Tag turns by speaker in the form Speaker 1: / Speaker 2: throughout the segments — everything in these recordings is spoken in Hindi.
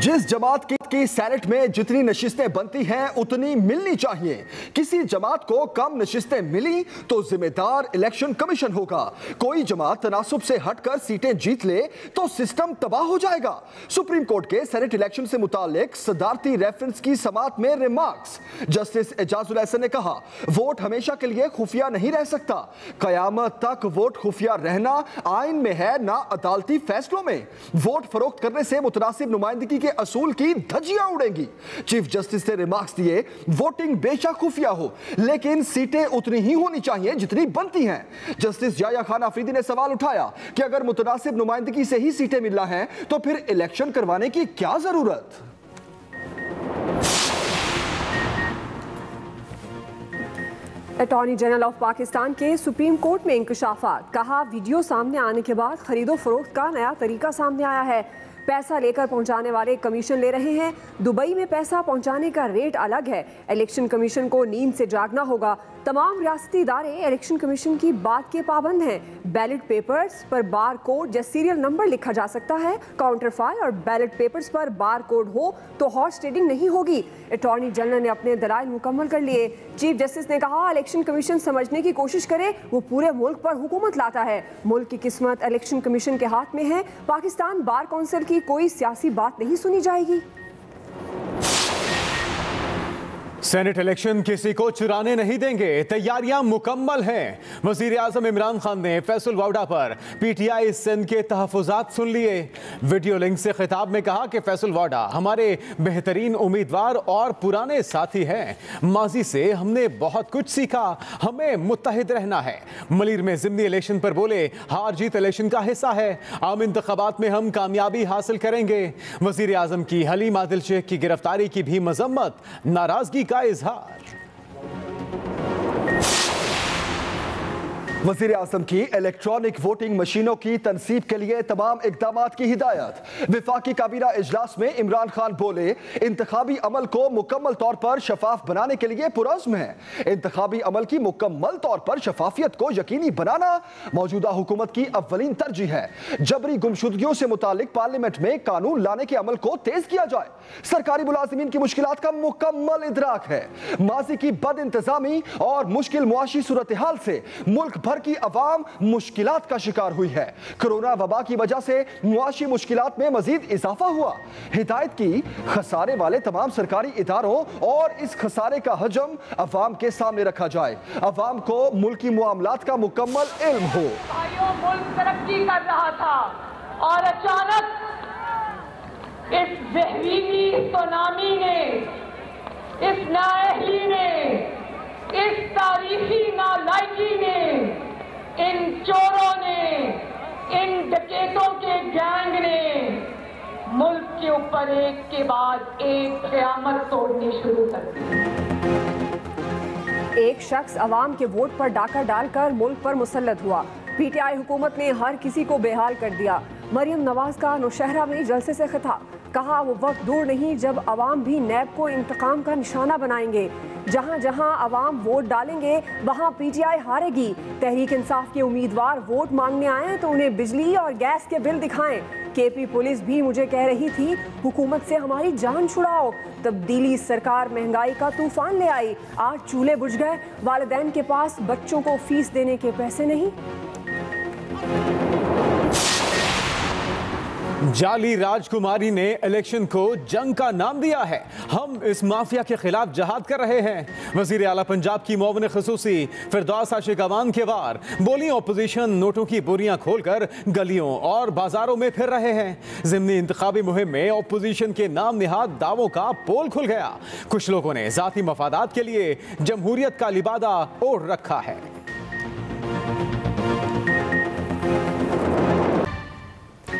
Speaker 1: जिस जमात की, की सैनेट में जितनी नशिस्तें बनती हैं, उतनी मिलनी चाहिए। किसी जमात को कम नशिस्तें मिली तो जिम्मेदार इलेक्शन कमीशन होगा। कोई जमात तनासुब से हटकर सीटें जीत ले तो सिस्टम तबाह हो जाएगा। सुप्रीम कोर्ट के सेनेट इलेक्शन से मुतालिक सदारती रेफरेंस की समात में रिमार्क्स। जस्टिस एजाजुल ने कहा, वोट हमेशा के लिए खुफिया नहीं रह सकता। कयामत तक वोट खुफिया रहना आइन में है, ना अदालती फैसलों में। वोट फरोख्त करने से मुतनासिब नुमाइंदगी के असूल की धज्जियाँ उड़ेंगी। चीफ जस्टिस ने रिमार्क्स दिए, वोटिंग बेशक खुफिया हो, लेकिन सीटें उतनी ही होनी चाहिए जितनी बनती हैं। जस्टिस याया खान अफरीदी ने सवाल उठाया कि अगर मुतनासिब नुमाइंदगी से ही सीटें मिलना है तो फिर इलेक्शन करवाने की क्या ज़रूरत?
Speaker 2: अटॉर्नी जनरल ऑफ़ पाकिस्तान के सुप्रीम कोर्ट में इंकशाफात। कहा, वीडियो सामने आने के बाद खरीदो फरोख्त का नया तरीका सामने आया है। पैसा लेकर पहुँचाने वाले कमीशन ले रहे हैं। दुबई में पैसा पहुँचाने का रेट अलग है। इलेक्शन कमीशन को नींद से जागना होगा। तमाम रियासती इदारे इलेक्शन कमीशन की बात के पाबंद हैं। बैलेट पेपर्स पर बार कोड या सीरियल नंबर लिखा जा सकता है। काउंटर फ़ाइल और बैलेट पेपर्स पर बार कोड हो तो हॉर्स ट्रेडिंग नहीं होगी। अटॉर्नी जनरल ने अपने दलाइल मुकम्मल कर लिए। चीफ जस्टिस ने कहा, इलेक्शन कमीशन समझने की कोशिश करे। वो पूरे मुल्क पर हुकूमत लाता है। मुल्क की किस्मत इलेक्शन कमीशन के हाथ में है। पाकिस्तान बार काउंसिल की कोई सियासी बात नहीं सुनी जाएगी।
Speaker 3: सेनेट इलेक्शन किसी को चुराने नहीं देंगे। तैयारियाँ मुकम्मल हैं। वज़ीर आज़म इमरान खान ने फैसल वाउडा पर पीटीआई सिंध के तहफात सुन लिए। वीडियो लिंक से खिताब में कहा कि फैसल वाडा हमारे बेहतरीन उम्मीदवार और पुराने साथी हैं। माजी से हमने बहुत कुछ सीखा। हमें मुतहद रहना है। मलिर में जिमनी इलेक्शन पर बोले, हार जीत इलेक्शन का हिस्सा है। आम इंतबात में हम कामयाबी हासिल करेंगे। वज़ीर आज़म की हलीम आदिल शेख की गिरफ्तारी की भी मजम्मत। नाराज़गी का इजहार
Speaker 1: वज़ीर आज़म की इलेक्ट्रॉनिक वोटिंग मशीनों की तनसीब के लिए तमाम इकदाम की हिदायत। विफाकी काबीना इजलास में इमरान खान बोले इंतबी अमल को मुकम्मल तौर पर शफाफ बनाने के लिए पुरज़म है। इंतबी अमल की मुकम्मल तौर पर शफाफियत को यकीनी बनाना मौजूदा हुकूमत की अवलिन तरजीह है। जबरी गुमशुदगियों से मुतालिक पार्लियामेंट में कानून लाने के अमल को तेज किया जाए। सरकारी मुलाजमीन की मुश्किल का मुकम्मल इदराक है। माजी की बद इंतजामी और मुश्किल मुआशी सूरत हाल से मुल्क भर की अवाम मुश्किल का शिकार हुई है। कोरोना वबा की वजह से मुआशी मुश्किल में मजीद इजाफा हुआ। हिदायत की, खसारे वाले तमाम सरकारी इदारों और इस खसारे का हजम अवाम के सामने रखा जाए। अवाम को मुल्की मामला का मुकम्मल इल्म हो।
Speaker 4: तरक्की कर रहा था और अचानक इस जहरीली सुनामी ने, इस नाअहली ने इस तारीखी नालायकी ने, इन चोरों ने, इन डकेतों के गैंग ने मुल्क के ऊपर एक के बाद एक क्यामत तोड़नी शुरू कर दी।
Speaker 2: एक शख्स अवाम के वोट पर डाका डालकर मुल्क पर मुसलत हुआ। पीटीआई हुकूमत ने हर किसी को बेहाल कर दिया। मरियम नवाज़ का नौशहरा में जलसे से खिताब। कहा, वो वक्त दूर नहीं, जब आवाम भी नैब को इंतकाम का निशाना बनाएँगे। जहाँ जहाँ अवाम वोट डालेंगे, वहाँ पीटीआई हारेगी। तहरीक इंसाफ के उम्मीदवार वोट मांगने आए तो उन्हें बिजली और गैस के बिल दिखाएँ। केपी पुलिस भी मुझे कह रही थी, हुकूमत से हमारी जान छुड़ाओ। तब्दीली सरकार महँगाई का तूफ़ान ले आई। आज चूल्हे बुझ गए। वालदेन के पास बच्चों को फ़ीस देने के पैसे नहीं।
Speaker 3: जाली राजकुमारी ने इलेक्शन को जंग का नाम दिया है। हम इस माफिया के खिलाफ जहाद कर रहे हैं। वज़ीर अला पंजाब की मोवन खसूसी फिरदौस आशिक अवान के वार। बोली अपोजिशन नोटों की बोरियाँ खोलकर गलियों और बाजारों में फिर रहे हैं। जिमनी इंतबी मुहिम में अपोजिशन के नाम निहाद दावों का पोल खुल गया। कुछ लोगों ने जाती मफादात के लिए जमहूरियत का लिबादा ओढ़ रखा है।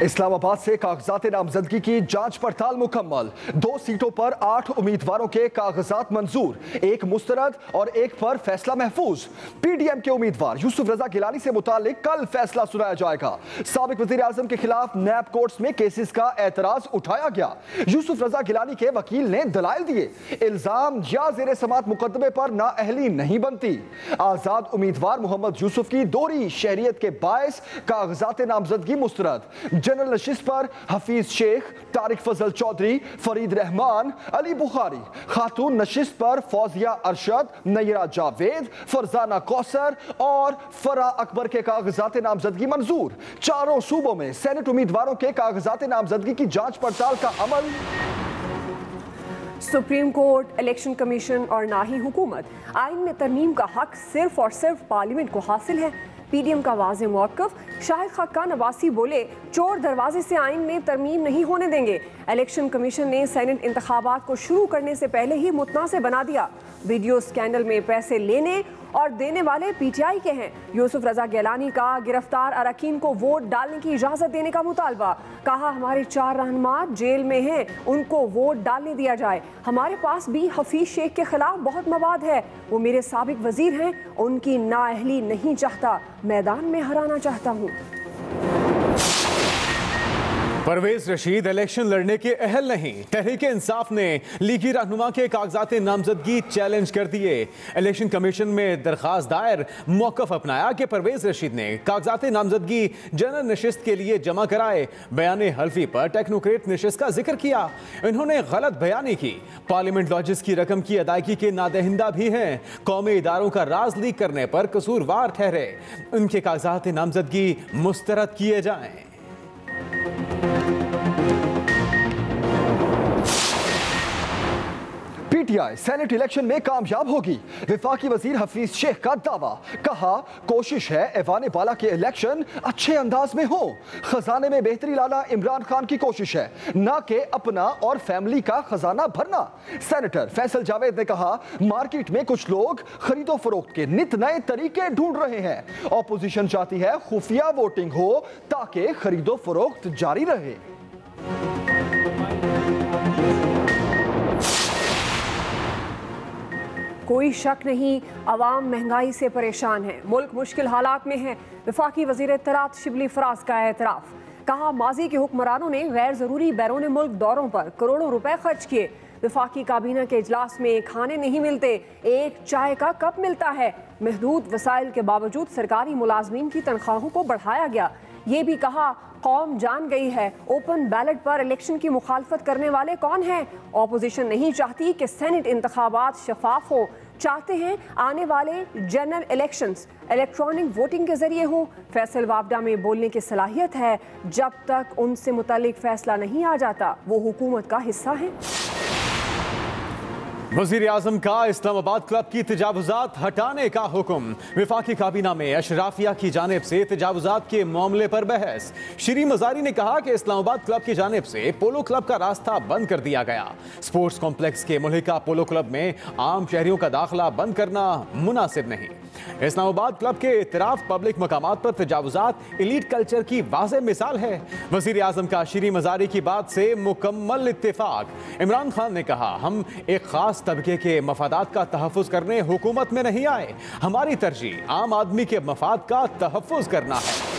Speaker 1: इस्लामाबाद से कागजात नामजदगी की जाँच पड़ताल मुकम्मल। दो सीटों पर आठ उम्मीदवारों के कागजात मंजूर, एक मुस्तरद और एक पर फैसला महफूज। पीडीएम के उम्मीदवार यूसुफ रजा गिलानी से मुतालिक कल फैसला सुनाया जाएगा। सबक वज़ीर आज़म के खिलाफ नैब कोर्ट्स में केसेस का एतराज़ उठाया गया। यूसुफ रजा गिलानी के वकील ने दलाल दिए। इल्ज़ाम या जेर समात मुकदमे पर नाअहली नहीं बनती। आज़ाद उम्मीदवार मोहम्मद यूसुफ की दोहरी शहरियत के बायस कागजात नामजदगी मुस्तरद। जनरल नशिस्त पर हफीज शेख तारिक फजल चौधरी फरीद रहमान अली बुखारी खातून नशिस्त पर फौजिया अरशद नैरा जावेद फरजाना कौसर और फरा अकबर के कागजात नामजदगी मंजूर। चारों सूबों में सेनेट उम्मीदवारों के कागजात नामजदगी की जाँच पड़ताल का अमल।
Speaker 2: सुप्रीम कोर्ट, इलेक्शन कमीशन और ना ही हुकूमत। आइन में तरमीम का हक सिर्फ़ और सिर्फ़ पार्लियामेंट को हासिल है। पीडीएम का वाज मौकफ। शाहिद खान नवासी बोले, चोर दरवाजे से आइन में तरमीम नहीं होने देंगे। इलेक्शन कमीशन ने सैनेट इंतबात को शुरू करने से पहले ही मुतनासे बना दिया। वीडियो स्कैंडल में पैसे लेने और देने वाले पीटीआई के हैं। यूसुफ रजा गैलानी का गिरफ़्तार अरकान को वोट डालने की इजाज़त देने का मुतालबा। कहा, हमारे चार रहनमा जेल में हैं, उनको वोट डालने दिया जाए। हमारे पास भी हफीज शेख के खिलाफ बहुत मवाद है। वो मेरे सबक वज़ीर हैं, उनकी नाअहली नहीं चाहता। मैदान में हराना चाहता हूँ।
Speaker 3: परवेज रशीद इलेक्शन लड़ने के अहल नहीं। तहरीक इंसाफ ने लीगी रहनुमा के कागजात नामजदगी चैलेंज कर दिए। इलेक्शन कमीशन में दरखास्त दायर, मौकफ अपनाया कि परवेज रशीद ने कागजात नामजदगी जनरल नशिस्त के लिए जमा कराए। बयान हल्फी पर टेक्नोक्रेट नशिस्त का ज़िक्र किया। इन्होंने गलत बयानी की। पार्लियामेंट लॉजिस की रकम की अदायगी के नादहिंदा भी हैं। कौमी इदारों का राज लीक करने पर कसूरवार ठहरे। उनके कागजात नामजदगी मुस्तरद किए जाएँ। Thank you.
Speaker 1: PTI senate election में कामयाब होगी। विफाकी वज़ीर हफीज शेख का दावा, कहा, कोशिश है ऐवान बाला के इलेक्शन अच्छे अंदाज में हो। खजाने में बेहतरी लाना इमरान खान की कोशिश है, ना कि अपना और फैमिली का खजाना भरना। सेनेटर फैसल जावेद ने कहा, मार्केट में कुछ लोग खरीदो फरोख्त के नित नए तरीके ढूंढ रहे हैं। ऑपोजिशन चाहती है खुफिया वोटिंग हो, ताकि खरीदो फरोख्त जारी रहे।
Speaker 2: कोई शक नहीं, आवाम महँगाई से परेशान है। मुल्क मुश्किल हालात में है। विफाकी वज़ीर तरात शिबली फराज का एतराफ़। कहा, माजी के हुक्मरानों ने गैर ज़रूरी बैरून मुल्क दौरों पर करोड़ों रुपए खर्च किए। विफाकी काबीना के इजलास में खाने नहीं मिलते। एक चाय का कप मिलता है। महदूद वसाइल के बावजूद सरकारी मुलाजमीन की तनख्वाहों को बढ़ाया गया। ये भी कहा कौम जान गई है। ओपन बैलेट पर इलेक्शन की मुखालफत करने वाले कौन हैं? ऑपोजिशन नहीं चाहती कि सेनेट इंतबात शफाफ हो। चाहते हैं आने वाले जनरल इलेक्शंस इलेक्ट्रॉनिक वोटिंग के ज़रिए हो। फैसल वापडा में बोलने की सलाहियत है। जब तक उनसे मुतलिक फैसला नहीं आ जाता, वो हुकूमत का हिस्सा है।
Speaker 3: वज़ीर आज़म का इस्लामाबाद क्लब की तजावजात हटाने का हुक्म। विफाकी काबीना में अशराफिया की जानब से तजावजात के मामले पर बहस। श्री मजारी ने कहा कि इस्लामाबाद क्लब की जानब से पोलो क्लब का रास्ता बंद कर दिया गया। स्पोर्ट्स कॉम्प्लेक्स के मुलिका पोलो क्लब में आम शहरियों का दाखिला बंद करना मुनासिब नहीं। इस्लामाबाद क्लब के इतराफ पब्लिक मकाम पर तजावजात इलीट कल्चर की वाज मिसाल है। वज़ीर आज़म का श्री मजारी की बात से मुकम्मल इतफाक इमरान खान ने कहा, हम एक खास तबके के मफादात का तहफ़ करने हुकूमत में नहीं आए। हमारी तरजीह, आम आदमी के मफाद का तहफ़ करना है।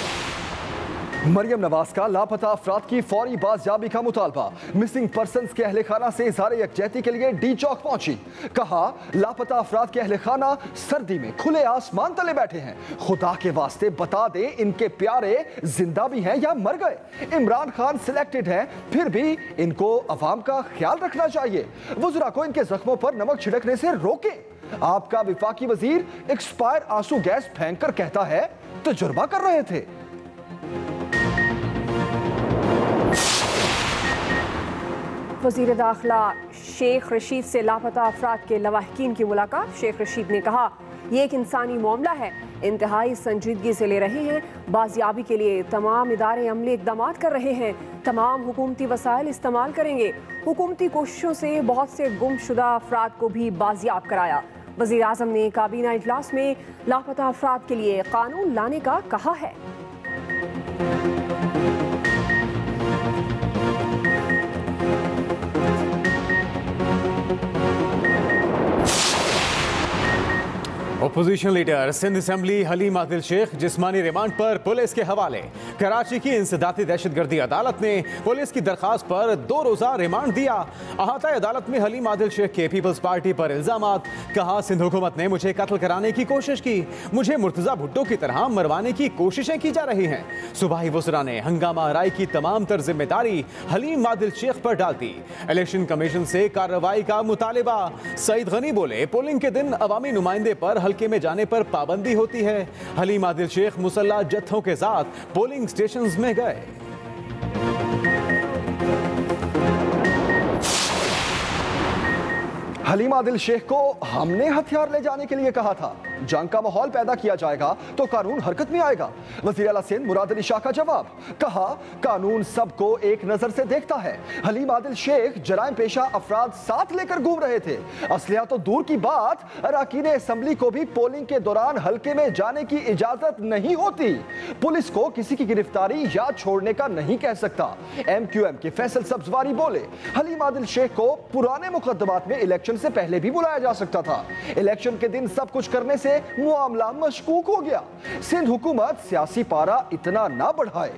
Speaker 1: मरियम नवाज़ का लापता अफराद की फौरी बाजियाबी का मुतालबा। मिसिंग पर्सन के अहल खाना से इजहार यकजहती के लिए डी चौक पहुँची। कहा, लापता अफराद के अहल खाना सर्दी में खुले आसमान तले बैठे हैं। खुदा के वास्ते बता दें, इनके प्यारे ज़िंदा भी हैं या मर गए? इमरान खान सिलेक्टेड हैं, फिर भी इनको अवाम का ख्याल रखना चाहिए। वजुरा को इनके जख्मों पर नमक छिड़कने से रोके। आपका विफाकी वज़ीर एक्सपायर आँसू गैस फेंक कर कहता है, तजुर्बा कर रहे थे।
Speaker 2: वज़ीर दाखिला शेख रशीद से लापता अफराद के लवाहकीन की मुलाकात। शेख रशीद ने कहा, ये एक इंसानी मामला है। इंतहाई संजीदगी से ले रहे हैं। बाजियाबी के लिए तमाम इदारे अमले इकदाम कर रहे हैं। तमाम हुकूमती वसाइल इस्तेमाल करेंगे। हुकूमती कोशिशों से बहुत से गुमशुदा अफराद को भी बाजियाब कराया। वज़ीर अजम ने काबीना इजलास में लापता अफराद के लिए कानून लाने का कहा है।
Speaker 3: Opposition leader Sindh assembly Haleem Adil Sheikh जिस्मानी रिमांड पर पुलिस के हवाले। कराची की इंसदाती दहशतगर्दी अदालत ने पुलिस की दरखास्त पर दो रोजा रिमांड दिया। अहाता अदालत में हलीम आदिल शेख के पीपल्स पार्टी पर इल्ज़ाम कहा, सिंध हुकूमत ने मुझे कत्ल कराने की कोशिश की। मुझे मुर्तजा भुट्टो की तरह मरवाने की कोशिशें की जा रही हैं। सुबाही वसरा ने हंगामा राय की तमाम तर ज़िम्मेदारी हलीम आदिल शेख पर डाल दी। इलेक्शन कमीशन से कार्रवाई का मुतालबा। सईद गनी बोले, पोलिंग के दिन अवामी नुमाइंदे पर हल्के में जाने पर पाबंदी होती है। हलीम आदिल शेख मुसल्ला जत्थों के साथ पोलिंग स्टेशन में गए।
Speaker 1: हलीमा दिल शेख को हमने हथियार ले जाने के लिए कहा था। जंग का माहौल पैदा किया जाएगा तो कानून हरकत में आएगा। वज़ीर अला सिंध मुराद अली शाह का जवाब, कहा, कानून सबको एक नज़र से देखता है। हलीम आदिल शेख, जराइम पेशा अफराद साथ लेकर घूम रहे थे। असलिया तो दूर की बात, अरकान असम्बली को भी पोलिंग के दौरान हल्के में जाने की इजाज़त नहीं होती। पुलिस को किसी की गिरफ्तारी या छोड़ने का नहीं कह सकता। एम क्यू एम के फैसल सब्जवारी बोले, हलीम आदिल शेख को पुराने मुकदमात में इलेक्शन से पहले भी बुलाया जा सकता था। इलेक्शन के दिन सब कुछ करने से मामला मशकूक हो गया। सिंध हुकूमत सियासी पारा इतना ना बढ़ाए।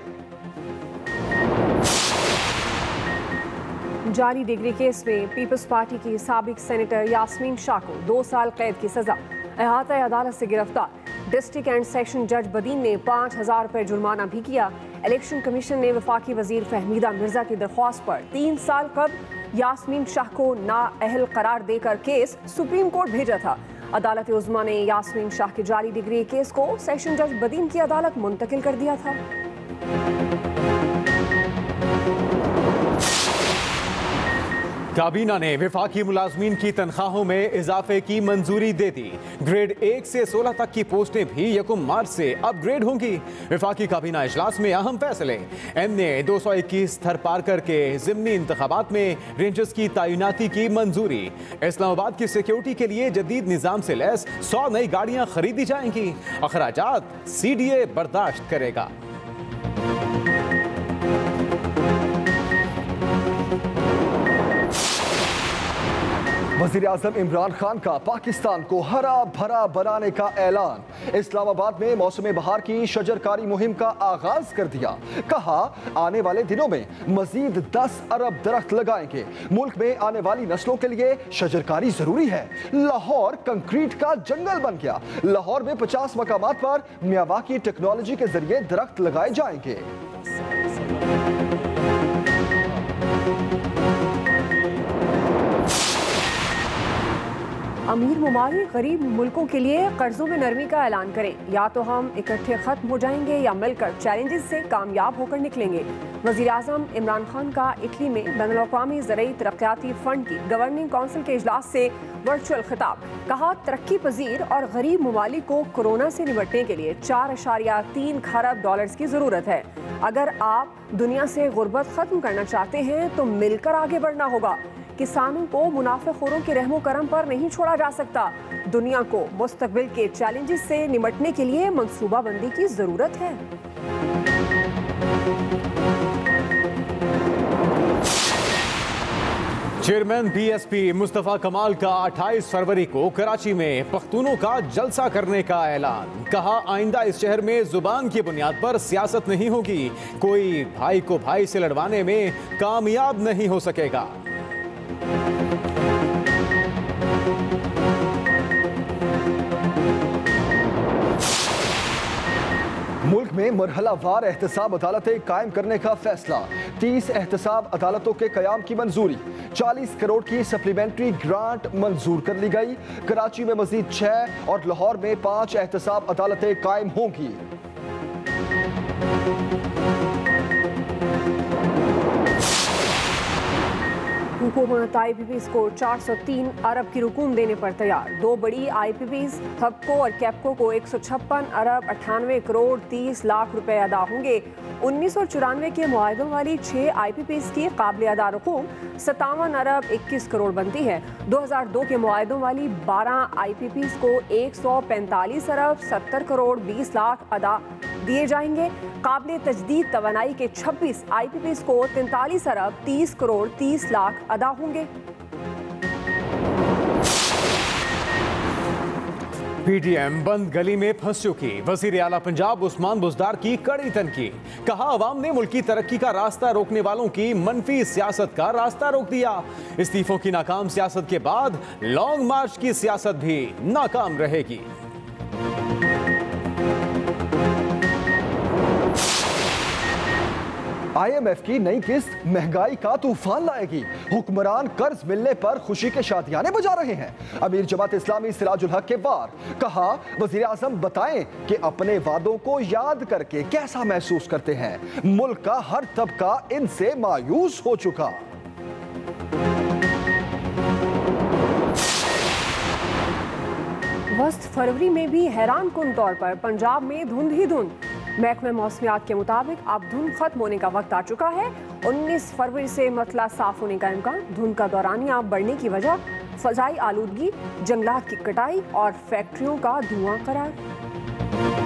Speaker 2: जारी डिग्री केस में पीपल्स पार्टी की सबक सेनेटर यास्मीन शाह को दो साल कैद की सजा। अहाता अदालत से गिरफ़्तार। डिस्ट्रिक्ट एंड सेक्शन जज बदीन ने पाँच हज़ार रुपये जुर्माना भी किया। इलेक्शन कमीशन ने वफाकी वज़ीर फहमीदा मिर्ज़ा की दरख्वास्त पर तीन साल कब यास्मीन शाह को नाअहल करार देकर केस सुप्रीम कोर्ट भेजा था। अदालत उजमा ने यासमीन शाह के जारी डिग्री केस को सेशन जज बदीन की अदालत मुंतकिल कर दिया था।
Speaker 3: काबीना ने विफाकी मुलाजमीन की तनख्वाहों में इजाफे की मंजूरी दे दी। ग्रेड एक से सोलह तक की पोस्टें भी यकुम मार्च से अपग्रेड होंगी। विफाकी काबीना इजलास में अहम फैसले। एम ने दो सौ इक्कीस थर पार करके जिमनी इंतबात में रेंजर्स की तैनाती की मंजूरी। इस्लामाबाद की सिक्योरिटी के लिए जदीद निज़ाम से लैस सौ नई गाड़ियाँ खरीदी जाएँगी। अखराज सी डी ए बर्दाश्त करेगा।
Speaker 1: वज़ीर अजम इमरान खान का पाकिस्तान को हरा भरा बनाने का ऐलान। इस्लामाबाद में मौसम बहार की शजरकारी मुहिम का आगाज़ कर दिया। कहा, आने वाले दिनों में मजीद 10 अरब दरख्त लगाएँगे। मुल्क में आने वाली नस्लों के लिए शजरकारी ज़रूरी है। लाहौर कंक्रीट का जंगल बन गया। लाहौर में 50 मकाम पर मियावाकी टेक्नोलॉजी के ज़रिए दरख्त लगाए जाएँगे।
Speaker 2: अमीर ममालिक गरीब मुल्कों के लिए कर्जों में नरमी का ऐलान करें। या तो हम इकट्ठे ख़त्म हो जाएँगे या मिलकर चैलेंजेस से कामयाब होकर निकलेंगे। वजी अजम इमरान खान का इटली में बैन अवी ज़रूरी तरक्याती फ़ंड की गवर्निंग काउंसिल के अजलास से वर्चुअल खिताब। कहा, तरक्की पजीर और गरीब ममालिक को कोरोना से निपटने के लिए चार अशारिया तीन खरब डॉलर की ज़रूरत है। अगर आप दुनिया से गुर्बत ख़त्म करना चाहते हैं तो मिलकर आगे बढ़ना होगा। किसानों को मुनाफेखोरों के रहमो करम पर नहीं छोड़ा जा सकता। दुनिया को मुस्तबिल के चैलेंजेस से निमटने के लिए मनसूबाबंदी की ज़रूरत है।
Speaker 3: चेयरमैन बीएसपी मुस्तफ़ा कमाल का 28 फरवरी को कराची में पख्तूनों का जलसा करने का ऐलान। कहा, आइंदा इस शहर में ज़ुबान की बुनियाद पर सियासत नहीं होगी। कोई भाई को भाई से लड़वाने में कामयाब नहीं हो सकेगा।
Speaker 1: मुल्क में मरहलावार एहतसाब अदालतें कायम करने का फैसला। तीस एहतसाब अदालतों के क्याम की मंजूरी। चालीस करोड़ की सप्लीमेंट्री ग्रांट मंजूर कर ली गई। कराची में मजीद छह और लाहौर में पाँच एहतसाब अदालतें कायम होंगी।
Speaker 2: हुकूमत आई पी पीज को 403 अरब की रुकूम देने पर तैयार। दो बड़ी आई पी पीज हबको और कैपको को एक सौ छप्पन अरब अठानवे करोड़ 30 लाख रुपए अदा होंगे। उन्नीस सौ चौरानवे के माहों वाली छः आई पी पीज की काबिल अदा रकूम सतावन अरब इक्कीस करोड़ बनती है। दो हज़ार दो के माहों वाली बारह आई पी पीज को एक सौ पैंतालीस अरब सत्तर करोड़ बीस लाख अदा दिए जाएँगे। काबिल तजदीद तोानाई के 26 आई पी पीज को तैंतालीस अरब तीस करोड़ तीस लाख अदा होंगे।
Speaker 3: पीटीएम बंद गली में फंस चुकी। वज़ीर आला पंजाब उस्मान बुजदार की कड़ी तनकी कहा अवाम ने मुल्की तरक्की का रास्ता रोकने वालों की मनफी सियासत का रास्ता रोक दिया। इस्तीफों की नाकाम सियासत के बाद लॉन्ग मार्च की सियासत भी नाकाम रहेगी।
Speaker 1: आईएमएफ की नई किस्त महँगाई का तूफ़ान लाएगी। हुक्मरान कर्ज मिलने पर खुशी के शादियाने बजा रहे हैं। अमीर जमात इस्लामी सिराजुल हक के बार कहा वज़ीर आज़म बताएँ कि अपने वादों को याद करके कैसा महसूस करते हैं? मुल्क का हर तबका इनसे मायूस हो चुका।
Speaker 2: वस्त फरवरी में भी हैरान कन तौर पर पंजाब में धुंध ही धुंध। महकमे मौसमियात के मुताबिक अब धुंध खत्म होने का वक्त आ चुका है। 19 फरवरी से मतला साफ़ होने का इम्कान। धुंध का दौरानिया बढ़ने की वजह फजाई आलूदगी, जंगलात की कटाई और फैक्ट्रियों का धुआँ करार।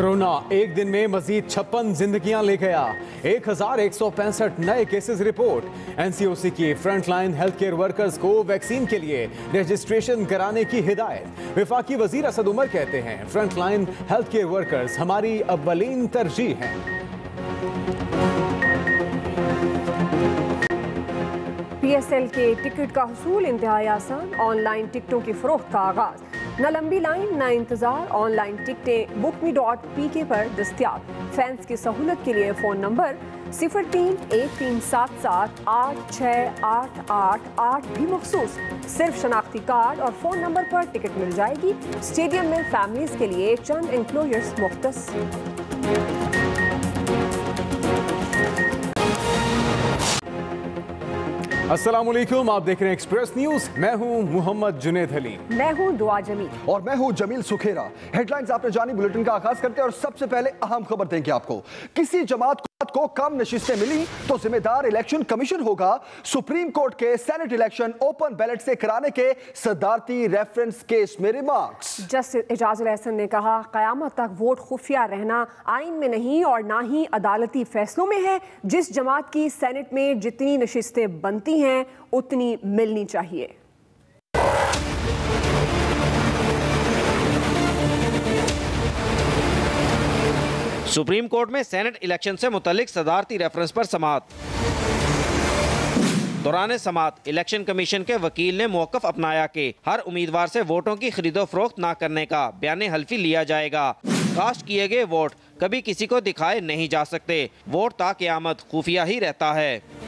Speaker 3: कोरोना, एक दिन में मजीद छप्पन जिंदगियाँ ले गया। एक हज़ार एक सौ पैंसठ नए केसेस रिपोर्ट एनसीओसी की फ्रंटलाइन हेल्थ केयर वर्कर्स को वैक्सीन के लिए रजिस्ट्रेशन कराने की हिदायत। विफाकी वज़ीर असद उमर कहते हैं फ्रंटलाइन हेल्थ केयर वर्कर्स हमारी अव्वलीन तरजीह हैं।
Speaker 2: पीएसएल के टिकट का हसूल, इंतहाई आसान ऑनलाइन टिकटों की फरोख्त का आगाज़। न लंबी लाइन न इंतज़ार। ऑनलाइन टिकटें बुक मी डॉट पी के पर दस्तियाब। फैंस की सहूलत के लिए फ़ोन नंबर सिफर तीन एक तीन सात सात आठ छः आठ आठ आठ भी मखसूस। सिर्फ़ शनाख्ती कार्ड और फ़ोन नंबर पर टिकट मिल जाएगी। स्टेडियम में फैमिलीज़ के लिए चंद इंक्लोजर्स मुख्तस।
Speaker 3: अस्सलाम वालेकुम आप देख रहे हैं एक्सप्रेस न्यूज़ मैं हूँ मोहम्मद जुनेद अली
Speaker 2: मैं हूँ दुआ जमील।
Speaker 1: और मैं हूँ जमील सुखेरा। हेडलाइंस आपने जानी बुलेटिन का आगाज़ करते हैं और सबसे पहले अहम खबर देंगे आपको। किसी जमात को कम नशिस्तें मिली तो जिम्मेदार इलेक्शन कमीशन होगा। सुप्रीम कोर्ट के सेनेट इलेक्शन ओपन बैलेट से कराने के सदारती रेफरेंस केस में रिमार्क्स।
Speaker 2: जस्टिस एजाजुल एहसन ने कहा, कयामत तक वोट खुफिया रहना आइन में नहीं और ना ही अदालती फैसलों में है। जिस जमात की सेनेट में जितनी नशिस्तें बनती हैं, उतनी मिलनी चाहिए।
Speaker 5: सुप्रीम कोर्ट में सेनेट इलेक्शन से मुतलिक सदारती रेफरेंस पर समात दौरान समात इलेक्शन कमीशन के वकील ने मौकफ अपनाया कि हर उम्मीदवार से वोटों की खरीदो फरोख्त ना करने का बयान हल्फी लिया जाएगा। कास्ट किए गए वोट कभी किसी को दिखाए नहीं जा सकते। वोट ताकयामत खुफिया ही रहता है।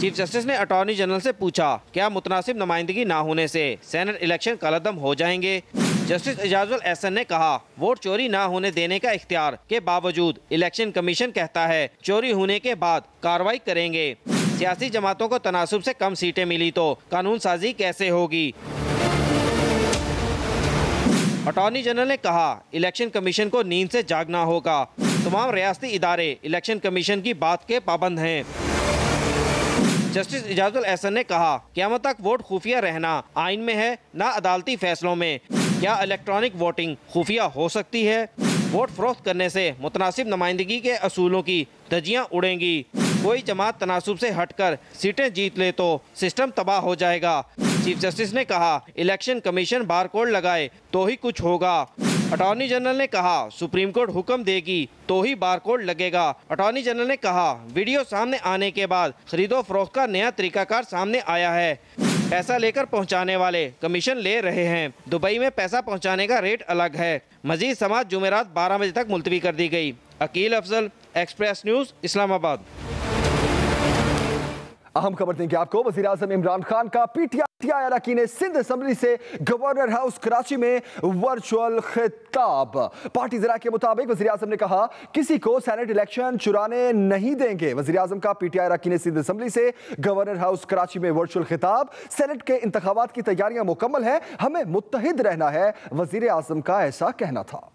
Speaker 5: चीफ जस्टिस ने अटॉर्नी जनरल से पूछा, क्या मुतनासिब नुमाइंदगी ना होने से सेनेट इलेक्शन कलदम हो जाएँगे? जस्टिस एजाजुल एहसन ने कहा, वोट चोरी ना होने देने का इख्तियार के बावजूद इलेक्शन कमीशन कहता है, चोरी होने के बाद कार्रवाई करेंगे। सियासी जमातों को तनासब से कम सीटें मिली तो कानून साजी कैसे होगी? अटॉर्नी जनरल ने कहा, इलेक्शन कमीशन को नींद से जागना होगा। तमाम रियासती इदारे इलेक्शन कमीशन की बात के पाबंद हैं। जस्टिस इजाजुल एहसन ने कहा, क्यामत तक वोट खुफिया रहना आइन में है, न अदालती फैसलों में। क्या इलेक्ट्रॉनिक वोटिंग खुफिया हो सकती है? वोट फरोख्त करने से मुतनासिब नुमाइंदगी के असूलों की धजियाँ उड़ेंगी। कोई जमात तनासब से हटकर सीटें जीत ले तो सिस्टम तबाह हो जाएगा। चीफ जस्टिस ने कहा, इलेक्शन कमीशन बार कोड लगाए तो ही कुछ होगा। अटॉर्नी जनरल ने कहा, सुप्रीम कोर्ट हुक्म देगी तो ही बार कोड लगेगा। अटॉर्नी जनरल ने कहा, वीडियो सामने आने के बाद खरीदो फरोख्त का नया तरीकाकार सामने आया है। पैसा लेकर पहुँचाने वाले कमीशन ले रहे हैं। दुबई में पैसा पहुँचाने का रेट अलग है। मजीद समाज जुमेरात बारह बजे तक मुलतवी कर दी गई। Aqeel Afzal, express news, Islamabad.
Speaker 1: अहम खबर देंगे आपको। वज़ीर आज़म इमरान खान का पीटीआई अरकान सिंध असम्बली से गवर्नर हाउस कराची में वर्चुअल खिताब। पार्टी जरा के मुताबिक वजी आज़म ने कहा, किसी को सेनेट इलेक्शन चुराने नहीं देंगे। वजी आज़म का पीटीआई अरकान सिंध असम्बली से गवर्नर हाउस कराची में वर्चुअल खिताब। सेनेट के इंतबात की तैयारियाँ मुकम्मल है, हमें मुतहद रहना है। वज़ीर आज़म का ऐसा कहना था।